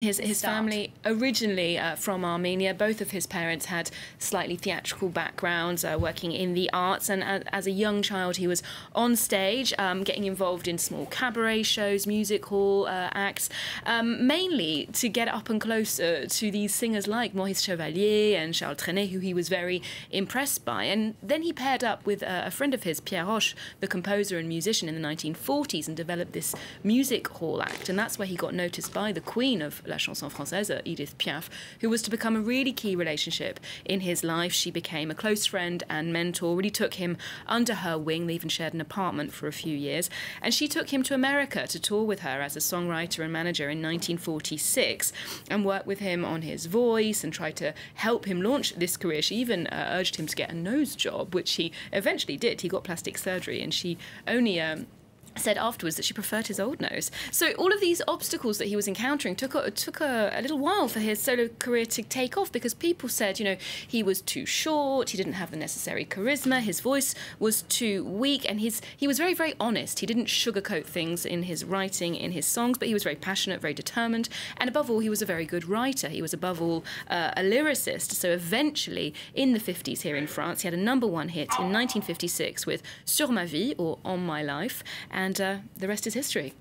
His, his family originally uh, from Armenia. Both of his parents had slightly theatrical backgrounds, uh, working in the arts. And uh, as a young child, he was on stage, um, getting involved in small cabaret shows, music hall uh, acts, um, mainly to get up and closer to these singers like Maurice Chevalier and Charles Trenet, who he was very impressed by. And then he paired up with uh, a friend of his, Pierre Roche, the composer and musician in the 1940s, and developed this music hall act. And that's where he got noticed by the Queen of La Chanson Française, Edith Piaf, who was to become a really key relationship in his life. She became a close friend and mentor, really took him under her wing. They even shared an apartment for a few years. And she took him to America to tour with her as a songwriter and manager in 1946 and worked with him on his voice and tried to help him launch this career. She even uh, urged him to get a nose job, which he eventually did. He got plastic surgery and she only um, said afterwards that she preferred his old nose. So all of these obstacles that he was encountering took a, took a, a, little while for his solo career to take off because people said, you know, he was too short, he didn't have the necessary charisma, his voice was too weak, and his he was very very honest. He didn't sugarcoat things in his writing, in his songs, but he was very passionate, very determined, and above all, he was a very good writer. He was above all uh, a lyricist. So eventually, in the 50s here in France, he had a number one hit in 1956 with Sur ma vie or On my life, and and uh, the rest is history.